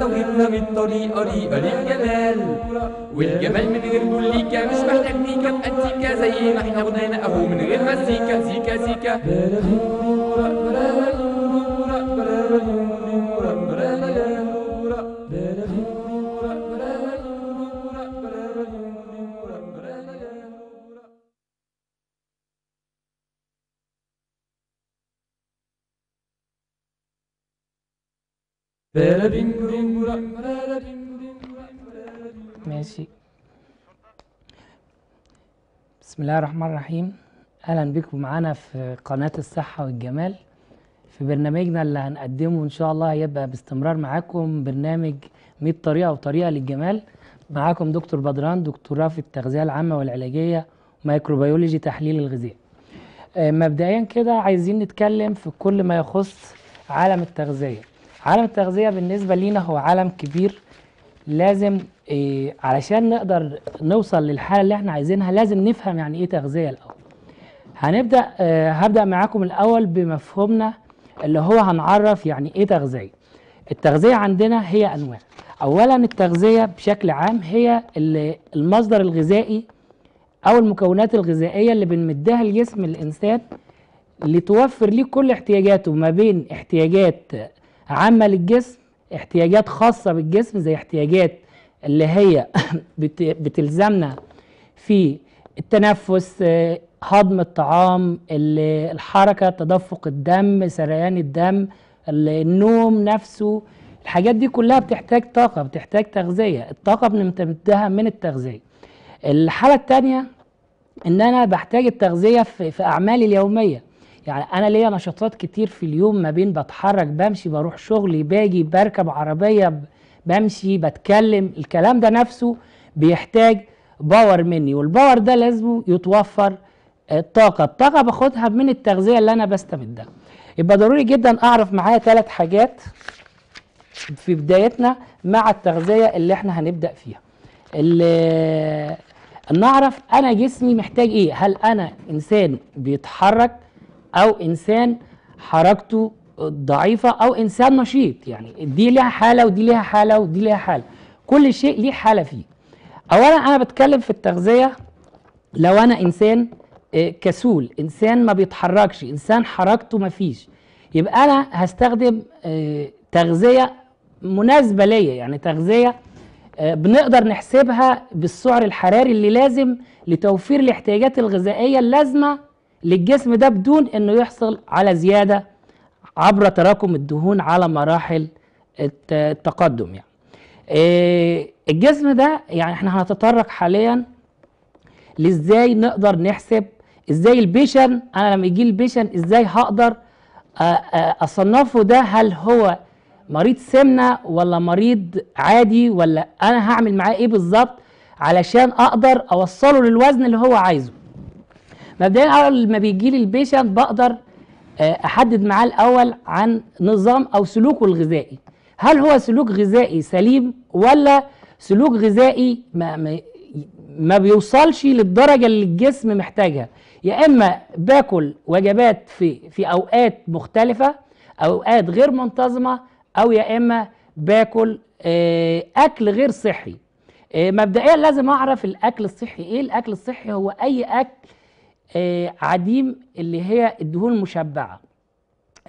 طريقنا بالطريقة ريقة للجمال والجمال من غير موليكا مش محتاج ميكا بأنتيكا زي ما إحنا غنينا اهو من غير مزيكا زيكا زيكا ماشي. بسم الله الرحمن الرحيم. أهلا بكم معانا في قناة الصحة والجمال. في برنامجنا اللي هنقدمه إن شاء الله هيبقى باستمرار معاكم برنامج 100 طريقة وطريقة للجمال. معاكم دكتور بدران دكتوراه في التغذية العامة والعلاجية ميكروبيولوجي تحليل الغذاء. آه، مبدئيا كده عايزين نتكلم في كل ما يخص عالم التغذية. عالم التغذية بالنسبة لينا هو عالم كبير. لازم إيه علشان نقدر نوصل للحالة اللي إحنا عايزينها لازم نفهم يعني إيه تغذية الأول. هنبدأ آه هبدأ معاكم الأول بمفهومنا اللي هو هنعرف يعني إيه تغذية. التغذية عندنا هي أنواع. أولا التغذية بشكل عام هي ال- المصدر الغذائي أو المكونات الغذائية اللي بنمدها لجسم الإنسان لتوفر ليه كل احتياجاته ما بين احتياجات عامة للجسم احتياجات خاصة بالجسم زي احتياجات اللي هي بت- بتلزمنا في التنفس هضم الطعام ال- الحركة تدفق الدم سريان الدم ال- النوم نفسه. الحاجات دي كلها بتحتاج طاقة بتحتاج تغذية. الطاقة بنمتدها من التغذية. الحالة التانية إن أنا بحتاج التغذية في, في أعمالي اليومية. يعني أنا ليا نشاطات كتير في اليوم ما بين بتحرك بمشي بروح شغلي باجي بركب عربية بمشي بتكلم الكلام ده نفسه بيحتاج power مني وال power ده لازم يتوفر آه، طاقة. الطاقة باخدها من التغذية اللي أنا بستمدها يبقى ضروري جدا أعرف معايا ثلاث حاجات في بدايتنا مع التغذية اللي إحنا هنبدأ فيها. ال- نعرف أنا جسمي محتاج إيه؟ هل أنا إنسان بيتحرك؟ أو إنسان حركته ضعيفة أو إنسان نشيط. يعني دي ليها حالة ودي ليها حالة ودي ليها حالة. كل شيء ليه حالة فيه. اولا أنا بتكلم في التغذية. لو أنا إنسان آه، كسول إنسان ما بيتحركش إنسان حركته ما فيش يبقى أنا هستخدم آه، تغذية مناسبة ليا. يعني تغذية آه، بنقدر نحسبها بالسعر الحراري اللي لازم لتوفير الاحتياجات الغذائية اللازمة للجسم ده بدون إنه يحصل على زيادة عبر تراكم الدهون على مراحل الت- التقدم يعني. آه، الجسم ده يعني إحنا هنتطرق حاليا لإزاي نقدر نحسب إزاي ال patient أنا لما يجي ال patient إزاي هقدر آه، آه، أصنفه ده هل هو مريض سمنة ولا مريض عادي ولا أنا هعمل معاه إيه بالظبط علشان أقدر أوصله للوزن اللي هو عايزه. مبدئيا أول ما بيجي لي البيشنت بقدر آه، أحدد معاه الأول عن نظام أو سلوكه الغذائي. هل هو سلوك غذائي سليم ولا سلوك غذائي ما, ما, بيوصلش للدرجة اللي الجسم محتاجها؟ يا إما باكل وجبات في في أوقات مختلفة أوقات غير منتظمة أو يا إما باكل آه، أكل غير صحي. آه، مبدئيا لازم أعرف الأكل الصحي إيه. الأكل الصحي هو أي أكل عديم اللي هي الدهون المشبعة.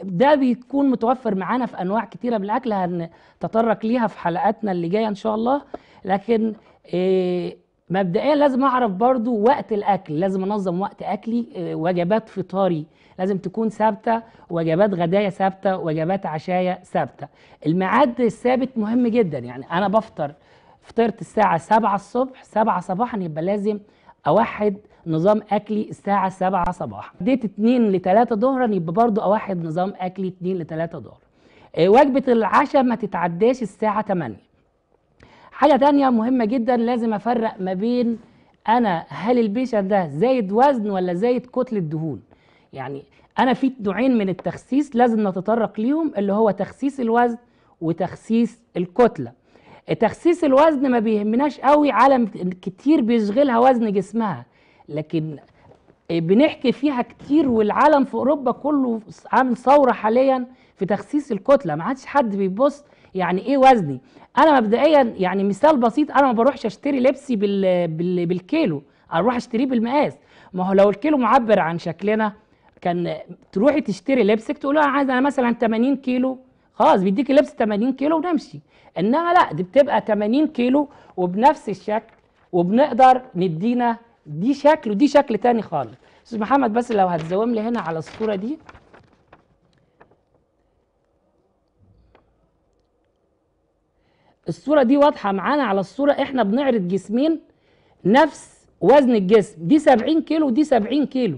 ده بيكون متوفر معانا في أنواع كتيرة من الاكل هنتطرق ليها في حلقاتنا اللي جاية إن شاء الله. لكن آه، مبدئيا لازم أعرف برضو وقت الأكل لازم أنظم وقت أكلي آه، وجبات فطاري لازم تكون ثابتة وجبات غدايا ثابتة وجبات عشايا ثابتة. الميعاد الثابت مهم جدا يعني أنا بفطر فطرت الساعة 7 الصبح 7 صباحا يبقى لازم أوحد نظام أكلي الساعة 7 صباحا اديت 2 ل 3 ظهرا يبقى برضو اوحد نظام أكلي 2 ل 3 ظهرا آه، وجبة العشاء ما تتعداش الساعة 8 حاجة تانية مهمة جدا لازم أفرق ما بين أنا هل البيشنت ده زايد وزن ولا زايد كتله دهون يعني أنا في نوعين من التخسيس لازم نتطرق ليهم اللي هو تخسيس الوزن وتخسيس الكتلة. تخسيس الوزن ما بيهمناش قوي عالم كتير بيشغلها وزن جسمها. لكن بنحكي فيها كتير والعالم في أوروبا كله عامل ثورة حاليا في تخسيس الكتله ما عادش حد بيبص يعني إيه وزني. أنا مبدئيا يعني مثال بسيط أنا ما بروحش أشتري لبسي بال... بال... بالكيلو. أروح أشتريه بالمقاس. ما هو لو الكيلو معبر عن شكلنا كان تروحي تشتري لبسك تقول أنا عايز أنا مثلا 80 كيلو. خلاص بيديكي لبس 80 كيلو ونمشي. إنما لا دي بتبقى 80 كيلو وبنفس الشكل وبنقدر ندينا دي شكل ودي شكل تاني خالص. أستاذ محمد بس لو هتزوم لي هنا على الصورة دي. الصورة دي واضحة معانا على الصورة. إحنا بنعرض جسمين نفس وزن الجسم. دي 70 كيلو ودي 70 كيلو.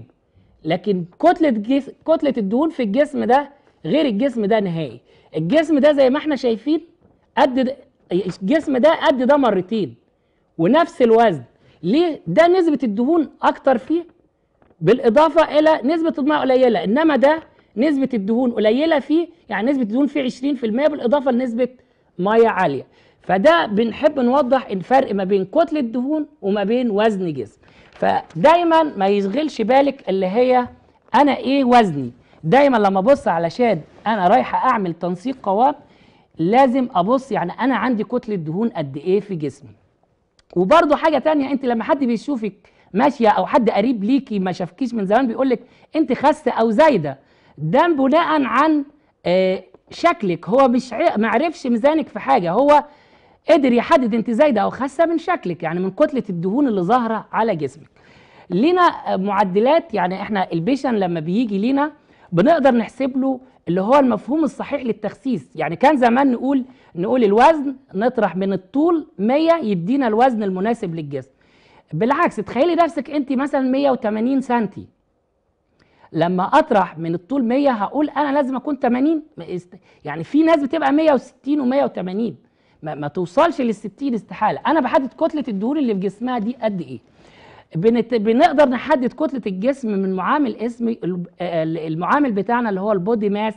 لكن كتلة جس... كتلة الدهون في الجسم ده غير الجسم ده نهائي. الجسم ده زي ما إحنا شايفين قد الجسم ده قد ده مرتين ونفس الوزن. ليه؟ ده نسبة الدهون أكتر فيه بالإضافة إلى نسبة الماء قليلة إنما ده نسبة الدهون قليلة فيه يعني نسبة الدهون فيه 20% بالإضافة لنسبة ميه عالية. فده بنحب نوضح الفرق ما بين كتلة دهون وما بين وزن جسم. فدايما ما يشغلش بالك اللي هي أنا إيه وزني. دايما لما أبص علشان أنا رايحه أعمل تنسيق قوام لازم أبص يعني أنا عندي كتلة دهون قد إيه في جسمي. وبرضه حاجة تانية أنت لما حد بيشوفك ماشية أو حد قريب ليكي ما شافكيش من زمان بيقول لك أنت خاسة أو زايدة. ده بناء عن آه، شكلك. هو مش ما عرفش ميزانك في حاجة. هو قدر يحدد أنت زايدة أو خاسة من شكلك يعني من كتلة الدهون اللي ظاهرة على جسمك. لينا آه، معدلات يعني إحنا البيشن لما بيجي لينا بنقدر نحسب له اللي هو المفهوم الصحيح للتخسيس. يعني كان زمان نقول نقول الوزن نطرح من الطول 100 يدينا الوزن المناسب للجسم. بالعكس تخيلي نفسك انت مثلا 180 سنتي. لما أطرح من الطول 100 هقول أنا لازم أكون 80 است- يعني في ناس بتبقى 160 و180 ما, ما توصلش لل 60 استحالة. أنا بحدد كتلة الدهون اللي في جسمها دي قد إيه؟ بنت... بنقدر نحدد كتلة الجسم من معامل آه، المعامل بتاعنا اللي هو ال body mass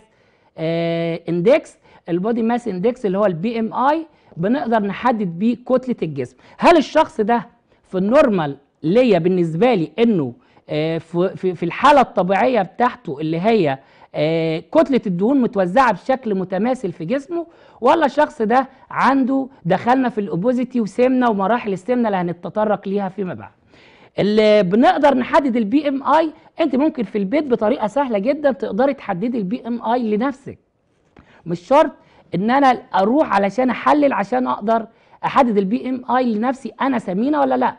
index ال body mass index اللي هو ال BMI بنقدر نحدد بيه كتلة الجسم. هل الشخص ده في ال normal ليا بالنسبة لي إنه آه، في الحالة الطبيعية بتاعته اللي هي آه، كتلة الدهون متوزعة بشكل متماثل في جسمه ولا الشخص ده عنده دخلنا في ال obesity وسمنه ومراحل السمنة اللي هنتطرق ليها فيما بعد؟ اللي بنقدر نحدد ال BMI انت ممكن في البيت بطريقة سهلة جدا تقدري تحددي ال BMI لنفسك. مش شرط إن أنا أروح علشان أحلل عشان أقدر أحدد ال BMI لنفسي أنا سمينة ولا لأ.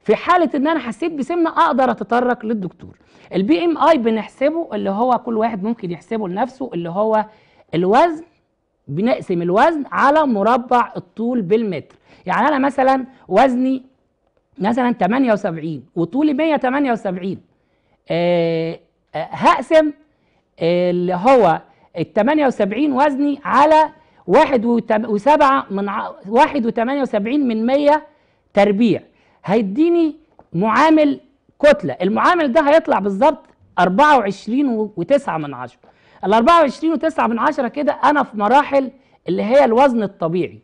في حالة إن أنا حسيت بسمنة أقدر أتطرق للدكتور. ال BMI بنحسبه اللي هو كل واحد ممكن يحسبه لنفسه اللي هو الوزن بنقسم الوزن على مربع الطول بالمتر. يعني أنا مثلا وزني مثلا 78 وطولي 178 آه آه هقسم آه اللي هو ال 78 وزني على واحد وتم- وسبعة من ع- واحد وتمانية وسبعين من مية تربيع. هيديني معامل كتلة. المعامل ده هيطلع بالظبط 24 و- وتسعة من عشرة. ال 24 وتسعة من عشرة كده أنا في مراحل اللي هي الوزن الطبيعي.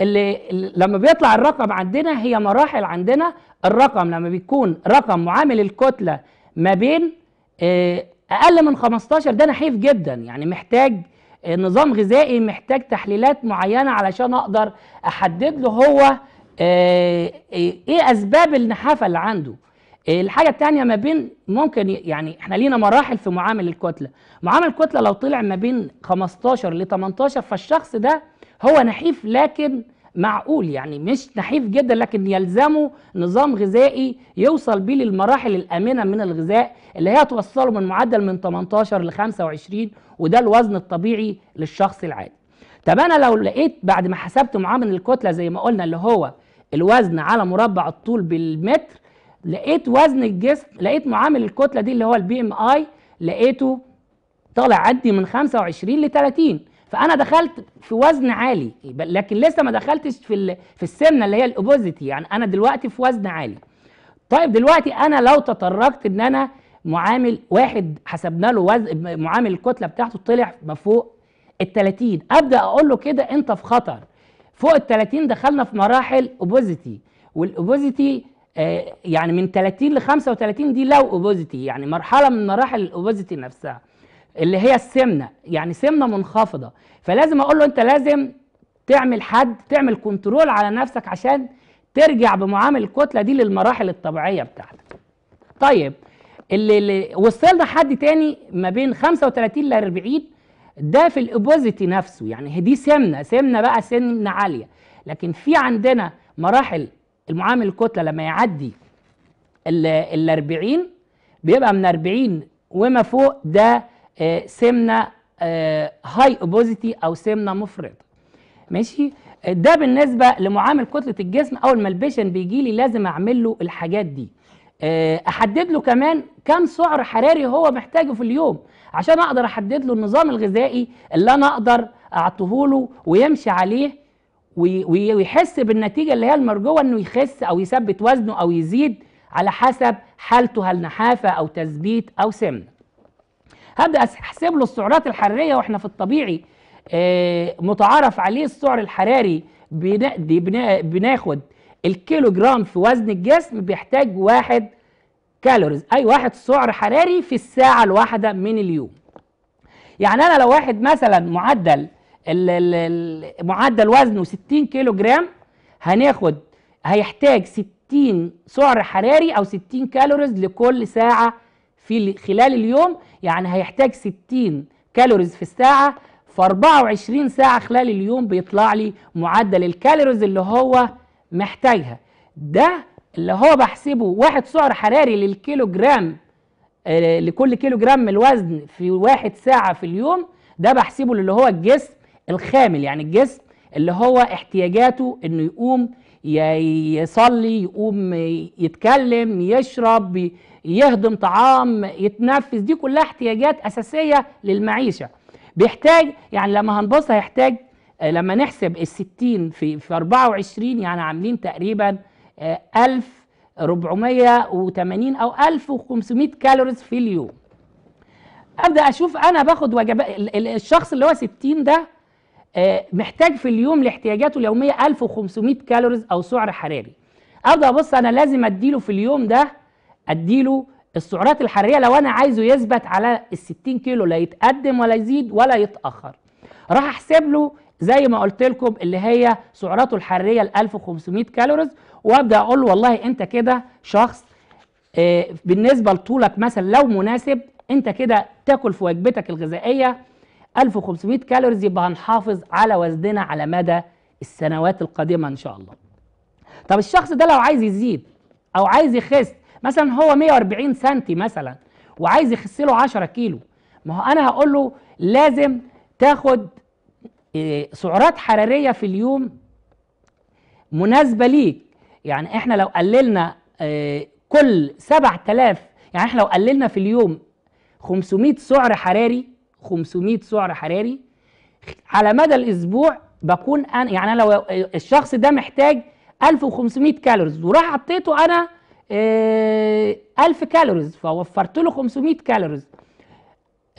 اللي لما بيطلع الرقم عندنا هي مراحل عندنا. الرقم لما بيكون رقم معامل الكتلة ما بين آه، أقل من 15 ده نحيف جدا. يعني محتاج آه، نظام غذائي محتاج تحليلات معينة علشان أقدر أحدد له هو آه، إيه أسباب النحافة اللي عنده. الحاجة التانية ما بين ممكن يعني إحنا لينا مراحل في معامل الكتلة. معامل الكتلة لو طلع ما بين 15 ل 18 فالشخص ده هو نحيف لكن معقول يعني مش نحيف جدا لكن يلزمه نظام غذائي يوصل بيه للمراحل الآمنة من الغذاء اللي هي توصله من معدل من 18 ل 25 وده الوزن الطبيعي للشخص العادي. طب أنا لو لقيت بعد ما حسبت معامل الكتلة زي ما قلنا اللي هو الوزن على مربع الطول بالمتر لقيت وزن الجسم لقيت معامل الكتلة دي اللي هو ال BMI لقيته طالع عندي من 25 ل 30 فأنا دخلت في وزن عالي لكن لسه ما دخلتش في في السمنة اللي هي ال obesity. يعني أنا دلوقتي في وزن عالي. طيب دلوقتي أنا لو تطرقت إن أنا معامل واحد حسبنا له وزن معامل الكتلة بتاعته طلع ما فوق ال 30 أبدأ أقول له كده أنت في خطر. فوق ال 30 دخلنا في مراحل obesity. وال obesity آه يعني من 30 ل 35 دي low obesity يعني مرحلة من مراحل ال obesity نفسها. اللي هي السمنة. يعني سمنة منخفضة. فلازم أقول له أنت لازم تعمل حد تعمل control على نفسك عشان ترجع بمعامل الكتلة دي للمراحل الطبيعية بتاعتك. طيب اللي, اللي وصلنا حد تاني ما بين 35 ل 40 ده في ال obesity نفسه. يعني دي سمنة سمنة بقى سمنة عالية. لكن في عندنا مراحل المعامل الكتلة لما يعدي ال 40 بيبقى من 40 وما فوق ده سمنة high obesity أو سمنة مفرطة. ماشي؟ ده بالنسبة لمعامل كتلة الجسم. أول ما ال patient بيجي لي لازم أعمل له الحاجات دي. آه، أحدد له كمان كم سعر حراري هو محتاجه في اليوم عشان أقدر أحدد له النظام الغذائي اللي أنا أقدر أعطيه له ويمشي عليه وي- وي- ويحس بالنتيجة اللي هي المرجوة إنه يخس أو يثبت وزنه أو يزيد على حسب حالته هل نحافة أو تثبيت أو سمنة. هبدا احسب له السعرات الحرارية وإحنا في الطبيعي آه، متعارف عليه السعر الحراري بناخد الكيلو جرام في وزن الجسم بيحتاج واحد calories أي واحد سعر حراري في الساعة الواحدة من اليوم. يعني أنا لو واحد مثلا معدل معدل وزنه 60 كيلو جرام هناخد هيحتاج 60 سعر حراري أو 60 calories لكل ساعة في ال- خلال اليوم يعني هيحتاج 60 calories في الساعة في 24 ساعة خلال اليوم بيطلع لي معدل ال calories اللي هو محتاجها. ده اللي هو بحسبه واحد سعر حراري للكيلو جرام آه، لكل كيلو جرام من الوزن في واحد ساعة في اليوم ده بحسبه اللي هو الجسم الخامل يعني الجسم اللي هو احتياجاته إنه يقوم يصلي يقوم يتكلم يشرب يهضم طعام يتنفس دي كلها احتياجات أساسية للمعيشة. بيحتاج يعني لما هنبص هيحتاج آه، لما نحسب ال 60 في في 24 يعني عاملين تقريبا آه، 1480 أو 1500 calories في اليوم. أبدأ أشوف أنا باخد وجبات ال- ال- الشخص اللي هو 60 ده آه، محتاج في اليوم لاحتياجاته اليومية 1500 calories أو سعر حراري. أبدأ أبص أنا لازم أديله في اليوم ده أديله السعرات الحرارية لو أنا عايزه يثبت على ال 60 كيلو لا يتقدم ولا يزيد ولا يتأخر. راح أحسب له زي ما قلت لكم اللي هي سعراته الحرارية ال 1500 كالوريز وأبدأ أقول له والله أنت كده شخص آه، بالنسبة لطولك مثلا لو مناسب أنت كده تاكل في وجبتك الغذائية 1500 calories يبقى هنحافظ على وزننا على مدى السنوات القادمة إن شاء الله. طب الشخص ده لو عايز يزيد أو عايز يخس مثلا هو 140 سنتي مثلا وعايز يخس له 10 كيلو ما هو أنا هقول له لازم تاخد آه، سعرات حرارية في اليوم مناسبة ليك يعني إحنا لو قللنا آه، كل 7000 يعني إحنا لو قللنا في اليوم 500 سعر حراري 500 سعر حراري. على مدى الأسبوع بكون أنا يعني أنا لو الشخص ده محتاج 1500 كالوريز وراح حطيته أنا آه، 1000 calories فوفرت له 500 calories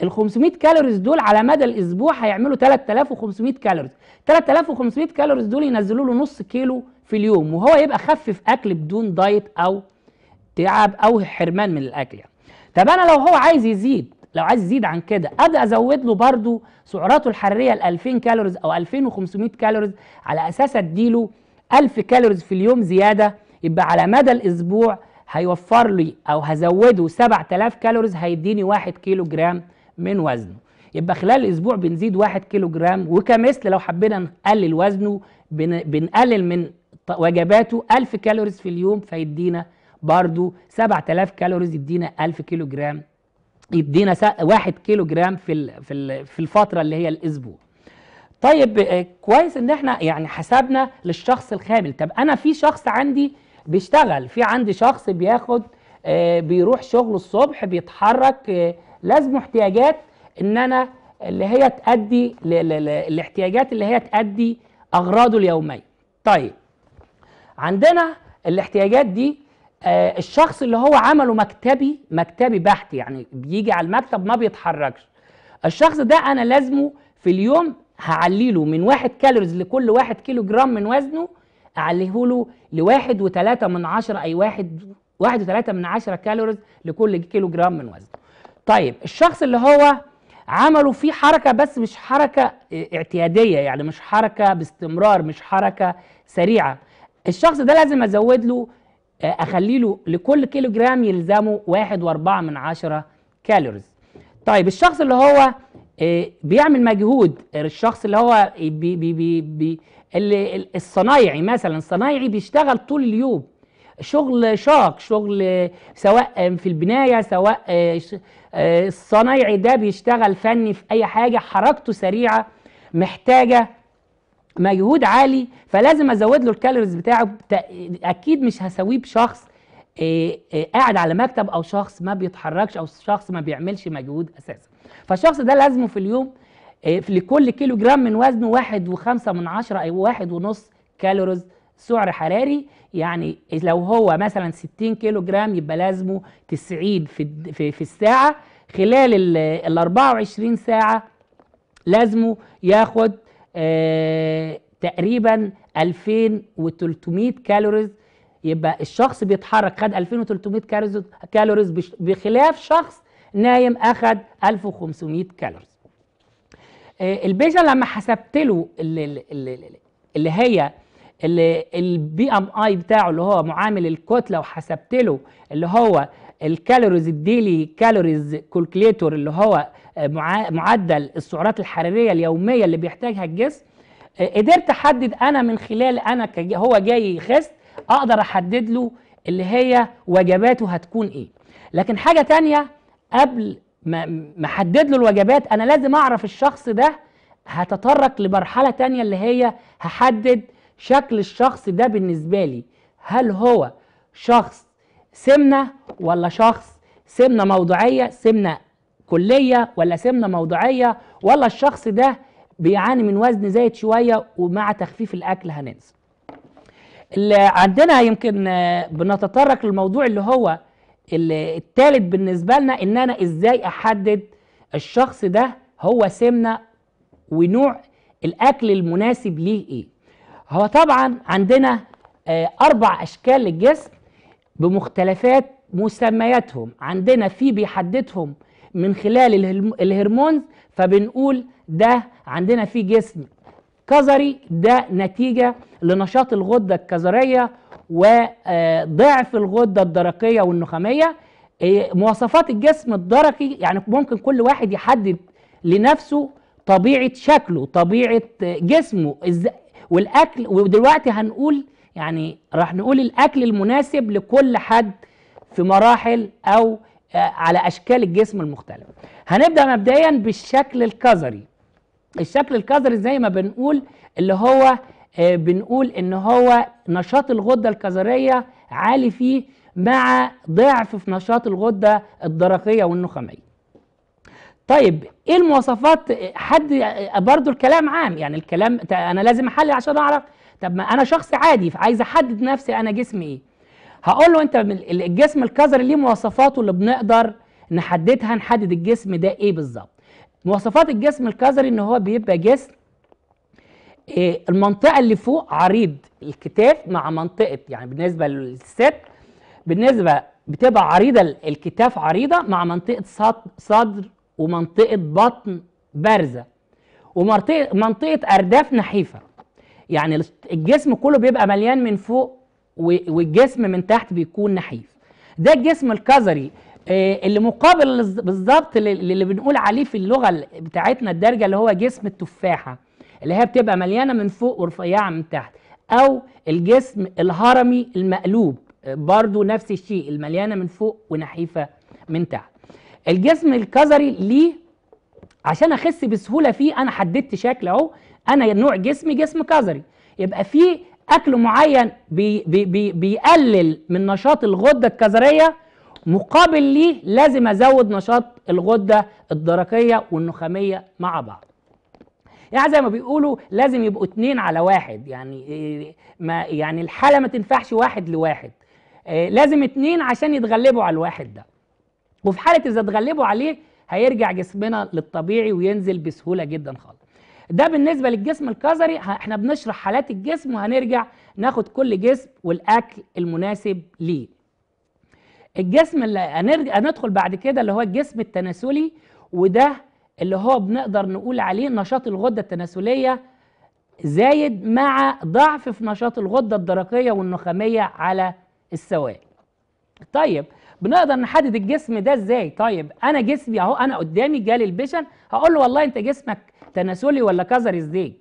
ال 500 calories دول على مدى الأسبوع هيعملوا 3500 calories 3500 calories دول ينزلوا له نص كيلو في اليوم وهو يبقى خفف أكل بدون diet أو تعب أو حرمان من الأكل يعني. طب أنا لو هو عايز يزيد لو عايز يزيد عن كده أبدأ أزود له برده سعراته الحرارية ل 2000 calories أو 2500 calories على أساس أديله 1000 calories في اليوم زيادة يبقى على مدى الأسبوع هيوفر لي أو هزوده 7000 calories هيديني 1 كيلو جرام من وزنه. يبقى خلال الأسبوع بنزيد 1 كيلو جرام وكمثل لو حبينا نقلل وزنه بن- بنقلل من وجباته 1000 calories في اليوم فيدينا برضو 7000 calories يدينا 1000 كيلو جرام يدينا 1 كيلو جرام في في ال- في الفترة اللي هي الأسبوع. طيب آه، كويس إن إحنا يعني حسبنا للشخص الخامل. طب أنا في شخص عندي بيشتغل في عندي شخص بياخد آه، بيروح شغله الصبح بيتحرك آه، لازمه احتياجات إن أنا اللي هي تأدي الاحتياجات اللي هي تأدي أغراضه اليومية. طيب عندنا الاحتياجات دي آه، الشخص اللي هو عمله مكتبي مكتبي بحت يعني بيجي على المكتب ما بيتحركش. الشخص ده أنا لازمه في اليوم هعليله من واحد calories لكل واحد كيلو جرام من وزنه اعليه له لواحد وثلاثة من عشرة أي واحد واحد وثلاثة من عشرة calories لكل كيلو جرام من وزنه. طيب الشخص اللي هو عملوا فيه حركة بس مش حركة آه، اعتيادية يعني مش حركة باستمرار مش حركة سريعة. الشخص ده لازم ازود له أخلي له لكل كيلو جرام يلزمه واحد وأربعة من عشرة calories. طيب الشخص اللي هو آه، بيعمل مجهود الشخص اللي هو بي بي بي بي اللي الصنايعي مثلا الصنايعي بيشتغل طول اليوم. شغل شاق شغل سواء في البناية سواء آه، آه، الصنايعي ده بيشتغل فني في أي حاجة حركته سريعة محتاجة مجهود عالي فلازم أزود له ال calories بتاعه. بتا- أكيد مش هسويه بشخص قاعد على مكتب أو شخص ما بيتحركش أو شخص ما بيعملش مجهود أساسا. فالشخص ده لازمه في اليوم في لكل كيلو جرام من وزنه واحد وخمسة من عشرة أو واحد ونص calories سعر حراري. يعني لو هو مثلا 60 كيلو جرام يبقى لازمه 90 في في, في الساعة. خلال ال ال 24 ساعة لازمه ياخد تقريبا 2300 calories يبقى الشخص بيتحرك خد 2300 calories بخلاف شخص نايم أخد 1500 calories آه، ال patient لما حسبت له اللي, هي ال BMI بتاعه اللي هو معامل الكتلة وحسبت له اللي هو ال calories ال daily calories calculator اللي هو آه، معدل السعرات الحرارية اليومية اللي بيحتاجها الجسم. آه، قدرت أحدد أنا من خلال أنا هو جاي يخس أقدر أحدد له اللي هي وجباته هتكون إيه. لكن حاجة تانية قبل ما أحدد له الوجبات أنا لازم أعرف الشخص ده هتطرق لمرحلة تانية اللي هي هحدد شكل الشخص ده بالنسبة لي. هل هو شخص سمنة ولا شخص سمنة موضعية سمنة كلية ولا سمنة موضعيه ولا الشخص ده بيعاني من وزن زايد شوية ومع تخفيف الأكل هننزل. اللي عندنا يمكن آه، بنتطرق للموضوع اللي هو ال- التالت بالنسبة لنا إن أنا إزاي أحدد الشخص ده هو سمنة ونوع الأكل المناسب ليه إيه. هو طبعا عندنا آه، أربع أشكال للجسم بمختلفات مسمياتهم. عندنا في بيحددهم من خلال الهرم- الهرمونز فبنقول ده عندنا في جسم. كظري ده نتيجة لنشاط الغدة الكظرية وضعف الغدة الدرقية والنخامية. إيه، مواصفات الجسم الدرقي يعني ممكن كل واحد يحدد لنفسه طبيعة شكله طبيعة جسمه والأكل ودلوقتي هنقول يعني راح نقول الأكل المناسب لكل حد في مراحل أو آه، على أشكال الجسم المختلفة هنبدأ مبدئيا بالشكل الكظري. الشكل الكظري زي ما بنقول اللي هو آه، بنقول إن هو نشاط الغدة الكظرية عالي فيه مع ضعف في نشاط الغدة الدرقية والنخامية. طيب إيه المواصفات؟ آه، حد آه، برضو الكلام عام. يعني الكلام أنا لازم أحلل عشان أعرف. طب ما أنا شخص عادي عايز أحدد نفسي أنا جسمي إيه. هقول له انت الجسم الكظري ليه مواصفاته اللي بنقدر نحددها نحدد الجسم ده إيه بالظبط. مواصفات الجسم الكظري ان هو بيبقى جسم إيه المنطقة اللي فوق عريض الكتاف مع منطقة يعني بالنسبة للست بالنسبة بتبقى عريضة ال- الكتاف عريضة مع منطقة صد- صدر ومنطقة بطن بارزة ومنطقه منطقة أرداف نحيفة. يعني الجسم كله بيبقى مليان من فوق والجسم من تحت بيكون نحيف. ده الجسم الكظري آه، اللي مقابل بالظبط لل- اللي بنقول عليه في اللغة ال- بتاعتنا الدارجة اللي هو جسم التفاحة اللي هي بتبقى مليانة من فوق ورفيعة من تحت أو الجسم الهرمي المقلوب آه، برضو نفس الشيء المليانة من فوق ونحيفة من تحت. الجسم الكظري ليه؟ عشان أخس بسهولة فيه أنا حددت شكل أهو أنا نوع جسمي جسم كظري. يبقى في أكل معين بي بي بي بيقلل من نشاط الغدة الكظريه مقابل ليه لازم أزود نشاط الغدة الدرقية والنخامية مع بعض. يعني زي ما بيقولوا لازم يبقوا اتنين على واحد يعني إيه، ما يعني الحالة ما تنفعش واحد لواحد. إيه، لازم اتنين عشان يتغلبوا على الواحد ده. وفي حالة إذا اتغلبوا عليه هيرجع جسمنا للطبيعي وينزل بسهولة جدا خالص. ده بالنسبة للجسم الكظري. إحنا بنشرح حالات الجسم وهنرجع ناخد كل جسم والأكل المناسب ليه. الجسم اللي هنرجع هندخل بعد كده اللي هو الجسم التناسلي وده اللي هو بنقدر نقول عليه نشاط الغدة التناسلية زايد مع ضعف في نشاط الغدة الدرقية والنخامية على السوائل. طيب بنقدر نحدد الجسم ده إزاي؟ طيب أنا جسمي أهو أنا قدامي جالي البيشن هقول له والله أنت جسمك تناسلي ولا كظري إزاي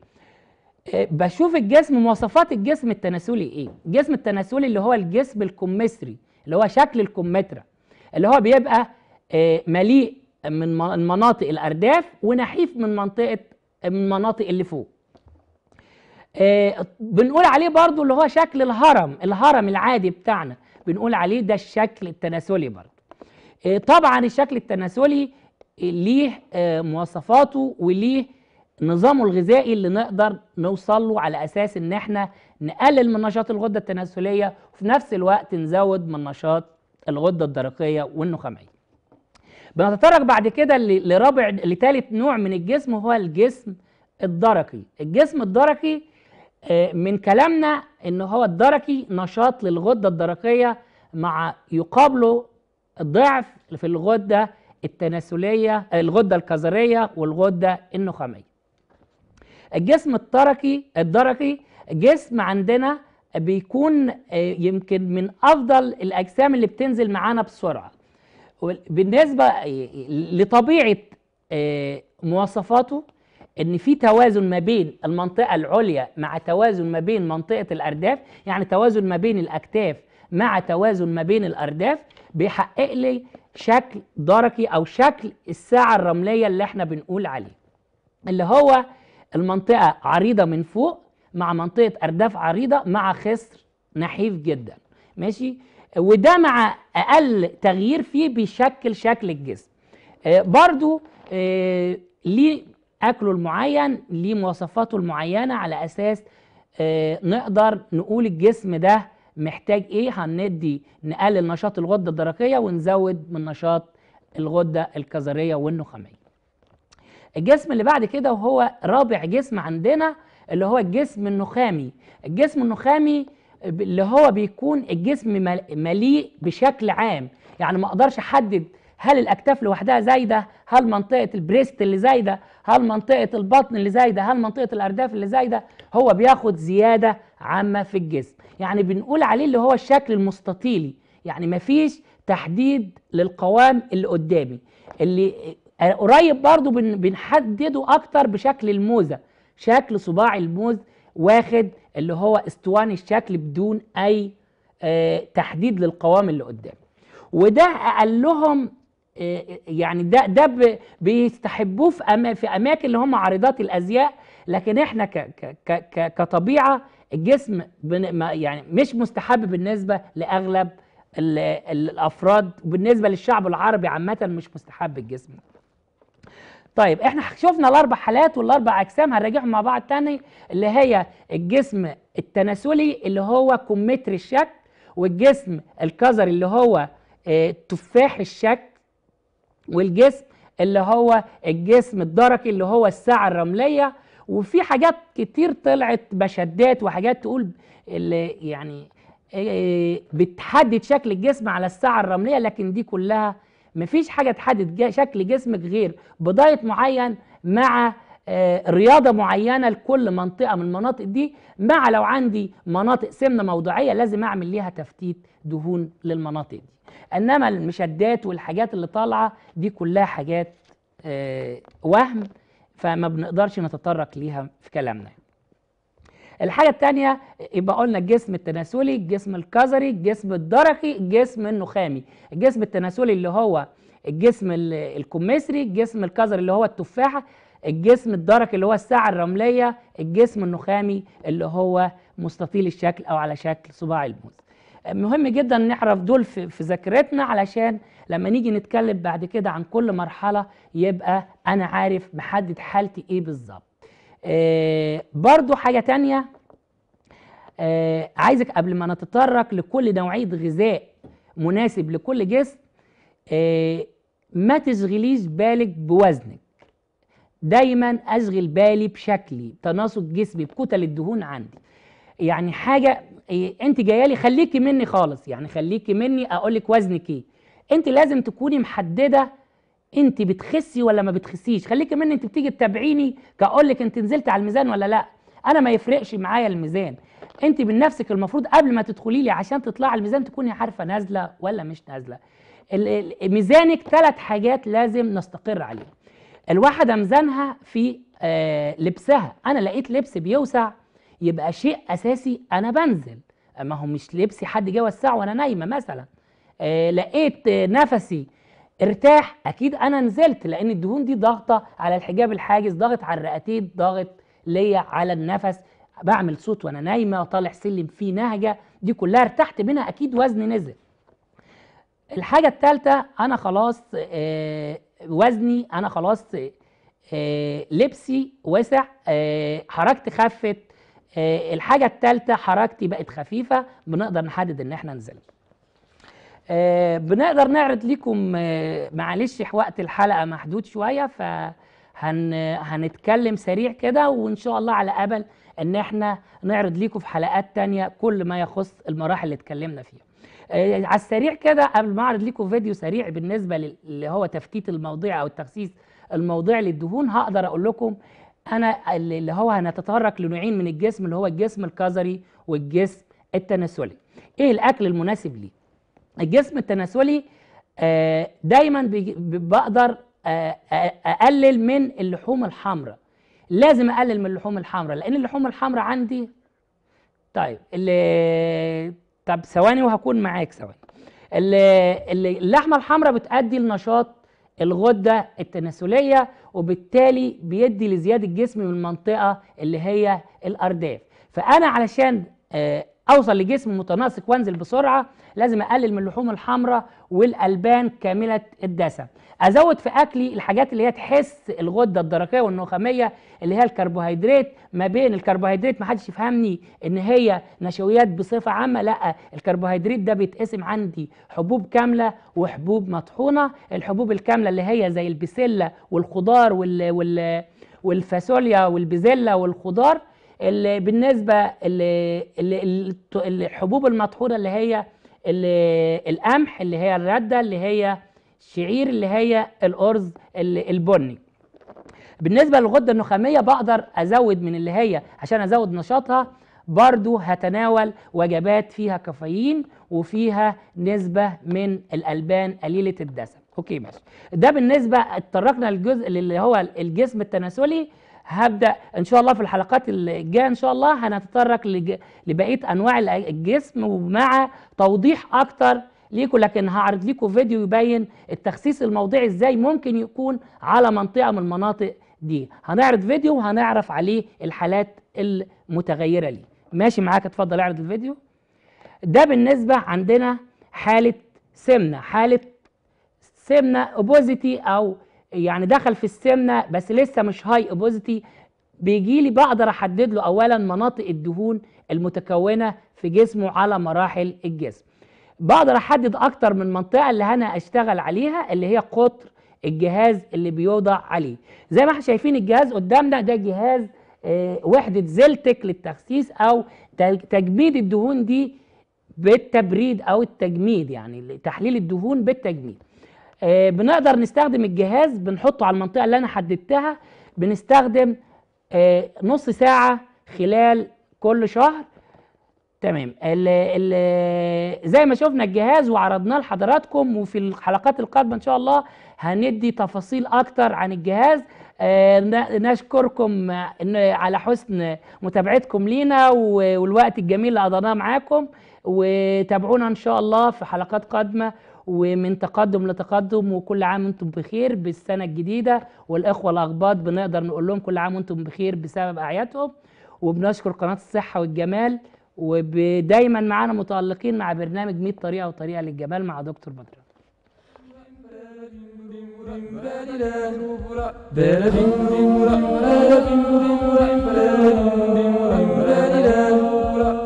آه، بشوف الجسم مواصفات الجسم التناسلي إيه؟ الجسم التناسلي اللي هو الجسم الكمثري اللي هو شكل الكمثرى اللي هو بيبقى آه، مليء من مناطق الأرداف ونحيف من منطقة من المناطق اللي فوق. آه، بنقول عليه برضو اللي هو شكل الهرم الهرم العادي بتاعنا. بنقول عليه ده الشكل التناسلي برضو. طبعا الشكل التناسلي ليه مواصفاته وليه نظامه الغذائي اللي نقدر نوصل له على أساس إن إحنا نقلل من نشاط الغدة التناسلية وفي نفس الوقت نزود من نشاط الغدة الدرقية والنخامية. بنتطرق بعد كده لرابع لثالث نوع من الجسم وهو الجسم الدرقي. الجسم الدرقي آه، من كلامنا إن هو الدرقي نشاط للغدة الدرقية مع يقابله ضعف في الغدة التناسلية الغدة الكظرية والغدة النخامية. الجسم التركي الدرقي جسم عندنا بيكون آه، يمكن من أفضل الأجسام اللي بتنزل معانا بسرعة. بالنسبة آه، لطبيعة آه، مواصفاته إن في توازن ما بين المنطقة العليا مع توازن ما بين منطقة الأرداف يعني توازن ما بين الأكتاف مع توازن ما بين الأرداف بيحقق لي شكل دركي أو شكل الساعة الرملية اللي إحنا بنقول عليه. اللي هو المنطقة عريضة من فوق مع منطقة أرداف عريضة مع خصر نحيف جدا. ماشي؟ وده مع أقل تغيير فيه بيشكل شكل الجسم. آه، برضو آه، ليه أكله المعين ليه مواصفاته المعينة على أساس آه، نقدر نقول الجسم ده محتاج إيه؟ هندي نقلل نشاط الغدة الدرقية ونزود من نشاط الغدة الكظرية والنخامية. الجسم اللي بعد كده وهو رابع جسم عندنا اللي هو الجسم النخامي. الجسم النخامي اللي هو بيكون الجسم مل- مليء بشكل عام. يعني ما أقدرش احدد هل الأكتاف لوحدها زايدة هل منطقة البريست اللي زايدة هل منطقة البطن اللي زايدة هل منطقة الأرداف اللي زايدة. هو بياخد زيادة عامة في الجسم. يعني بنقول عليه اللي هو الشكل المستطيلي. يعني مفيش تحديد للقوام اللي قدامي. اللي قريب برضو بن- بنحدده أكتر بشكل الموزة. شكل صباع الموز واخد اللي هو اسطواني الشكل بدون أي آه، تحديد للقوام اللي قدامي وده اقلهم آه، يعني ده ده بيستحبوه في أما في أماكن اللي هم عارضات الأزياء لكن إحنا ك ك ك كطبيعة الجسم يعني مش مستحب بالنسبة لأغلب ال- ال- الأفراد وبالنسبة للشعب العربي عامة مش مستحب الجسم. طيب إحنا شفنا الأربع حالات والأربع أجسام هنراجعهم مع بعض تاني اللي هي الجسم التناسلي اللي هو كمثري الشكل والجسم الكظري اللي هو آه، تفاح الشكل والجسم اللي هو الجسم الدرقي اللي هو الساعة الرملية. وفي حاجات كتير طلعت بشدات وحاجات تقول اللي يعني إيه بتحدد شكل الجسم على الساعة الرملية لكن دي كلها مفيش حاجة تحدد شكل جسمك غير بداية معين مع آه، رياضة معينة لكل منطقة من المناطق دي مع لو عندي مناطق سمنة موضعية لازم أعمل ليها تفتيت دهون للمناطق دي. إنما المشدات والحاجات اللي طالعة دي كلها حاجات آه، وهم فما بنقدرش نتطرق ليها في كلامنا. الحاجة التانية يبقى قلنا الجسم التناسلي الجسم الكظري الجسم الدرقي الجسم النخامي. الجسم التناسلي اللي هو الجسم ال- الكمثري الجسم الكظري اللي هو التفاحة الجسم الدرقي اللي هو الساعة الرملية الجسم النخامي اللي هو مستطيل الشكل أو على شكل صباع الموز. مهم جدا نعرف دول في, ذاكرتنا علشان لما نيجي نتكلم بعد كده عن كل مرحلة يبقى أنا عارف محدد حالتي إيه بالظبط. برضو حاجة تانية آه عايزك قبل ما نتطرق لكل نوعية غذاء مناسب لكل جسم آه ما تشغليش بالك بوزنك. دايما أشغل بالي بشكلي تناسق جسمي بكتل الدهون عندي. يعني حاجة إيه أنت جاية لي خليكي مني خالص يعني خليكي مني أقول لك وزنك إيه. أنت لازم تكوني محددة انت بتخسي ولا ما بتخسيش؟ خليكي مني انت بتيجي تتابعيني كاقول لك انت نزلت على الميزان ولا لا. أنا ما يفرقش معايا الميزان. انت من نفسك المفروض قبل ما تدخلي لي عشان تطلعي على الميزان تكوني عارفة نازلة ولا مش نازلة. ميزانك ثلاث حاجات لازم نستقر عليها الواحدة ميزانها في آه لبسها. أنا لقيت لبس بيوسع يبقى شيء أساسي أنا بنزل. ما هو مش لبسي حد جه وسعه وأنا نايمة مثلا. آه لقيت نفسي ارتاح. أكيد أنا نزلت لأن الدهون دي ضاغطة على الحجاب الحاجز ضاغط على الرئتين ضاغط ليا على النفس. بعمل صوت وأنا نايمة طالع سلم فيه نهجة دي كلها ارتحت منها. أكيد وزني نزل. الحاجة الثالثه أنا خلاص آه، وزني أنا خلاص آه، لبسي وسع آه، حركتي خفت الحاجة الثالثه حركتي بقت خفيفة بنقدر نحدد ان إحنا نزلنا. آه، بنقدر نعرض لكم آه، معلش وقت الحلقة محدود شوية فهن هنتكلم سريع كده وإن شاء الله على أمل إن إحنا نعرض لكم في حلقات تانية كل ما يخص المراحل اللي اتكلمنا فيها. آه، على السريع كده قبل ما أعرض لكم فيديو سريع بالنسبة لل- اللي هو تفتيت الموضوع أو التخسيس الموضعي للدهون هقدر أقول لكم أنا اللي هو هنتطرق لنوعين من الجسم اللي هو الجسم الكظري والجسم التناسلي. إيه الأكل المناسب ليه الجسم التناسلي آه، دايما بقدر آه، آه، أقلل من اللحوم الحمراء. لازم أقلل من اللحوم الحمراء لأن اللحوم الحمراء عندي طيب اللي طب ثواني وهكون معاك ثواني. اللي- اللحمة الحمراء بتؤدي لنشاط الغدة التناسلية وبالتالي بيدي لزيادة الجسم من المنطقة اللي هي الأرداف. فأنا علشان أوصل لجسم متناسق وأنزل بسرعة لازم أقلل من اللحوم الحمراء والألبان كاملة الدسم. أزود في أكلي الحاجات اللي هي تحس الغدة الدرقية والنخامية اللي هي الكربوهيدرات. ما بين الكربوهيدرات ما حدش يفهمني إن هي نشويات بصفة عامة لأ الكربوهيدرات ده بيتقسم عندي حبوب كاملة وحبوب مطحونة. الحبوب الكاملة اللي هي زي البسلة والخضار وال وال والفاصوليا والبزله والخضار اللي بالنسبة اللي الحبوب المطحونة اللي هي اللي القمح اللي هي الردة اللي هي الشعير اللي هي الأرز البني. بالنسبة للغدة النخامية بقدر أزود من اللي هي عشان أزود نشاطها برضو هتناول وجبات فيها كافيين وفيها نسبة من الألبان قليلة الدسم. أوكي ماشي. ده بالنسبة اتطرقنا للجزء اللي هو الجسم التناسلي. هبدأ إن شاء الله في الحلقات الجاية إن شاء الله هنتطرق لبقية أنواع الجسم ومع توضيح أكتر ليكم لكن هعرض لكم فيديو يبين التخسيس الموضعي إزاي ممكن يكون على منطقة من المناطق دي. هنعرض فيديو وهنعرف عليه الحالات المتغيرة ليه. ماشي معاك اتفضل اعرض الفيديو. ده بالنسبة عندنا حالة سمنة حالة سمنة اوبوزيتي أو يعني دخل في السمنة بس لسه مش هاي اوبوزيتي بيجي لي بقدر أحدد له اولا مناطق الدهون المتكونة في جسمه على مراحل الجسم. بقدر أحدد أكتر من منطقة اللي أنا أشتغل عليها اللي هي قطر الجهاز اللي بيوضع عليه. زي ما إحنا شايفين الجهاز قدامنا ده جهاز آه، وحدة زلتك للتخسيس أو تج- تجميد الدهون دي بالتبريد أو التجميد يعني تحليل الدهون بالتجميد. بنقدر نستخدم الجهاز بنحطه على المنطقة اللي أنا حددتها بنستخدم آه، نص ساعة خلال كل شهر. تمام. ال ال زي ما شفنا الجهاز وعرضناه لحضراتكم وفي الحلقات القادمة إن شاء الله هندي تفاصيل أكتر عن الجهاز. آه، نشكركم آه، على حسن متابعتكم لينا والوقت الجميل اللي قضيناه معاكم. وتابعونا إن شاء الله في حلقات قادمة. ومن تقدم لتقدم وكل عام وأنتم بخير بالسنة الجديدة. والإخوة الاغباط بنقدر نقول لهم كل عام وأنتم بخير بسبب أعيادهم. وبنشكر قناة الصحة والجمال. ودايما معانا متألقين مع برنامج 100 طريقة وطريقة للجمال مع دكتور بدر.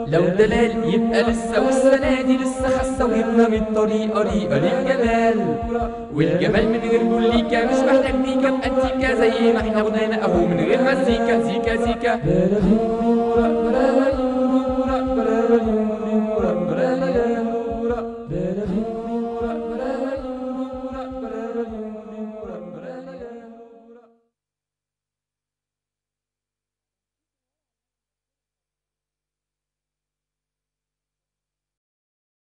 لو دلال يبقى لسه والسنة دي لسه. مستوهمنا بالطريقة دي للجمال والجمال من غير بوليكا مش محتاج ميكا بأنتيكا زي ما إحنا غنينا اهو من غير مزيكا زيكا زيكا بلا بلا بلا